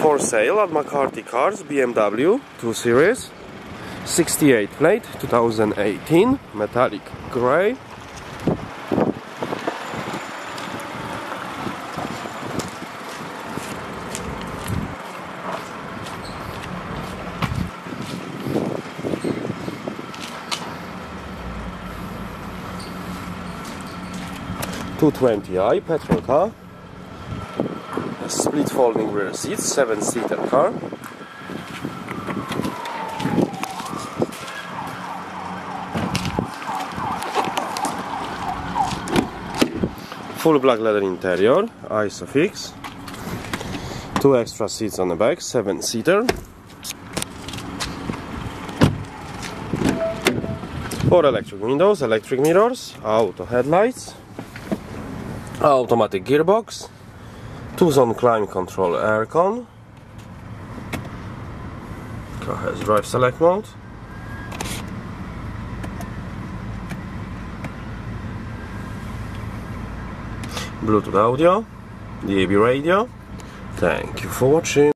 For sale at McCarthy Cars BMW 2 Series 68 plate 2018 metallic grey Two twenty i petrol car split folding rear seats, 7 seater car. Full black leather interior, Isofix. Two extra seats on the back, 7 seater. Four electric windows, electric mirrors, auto headlights, automatic gearbox, two zone climate control aircon. Car has drive select mode. Bluetooth audio DAB radio. Thank you for watching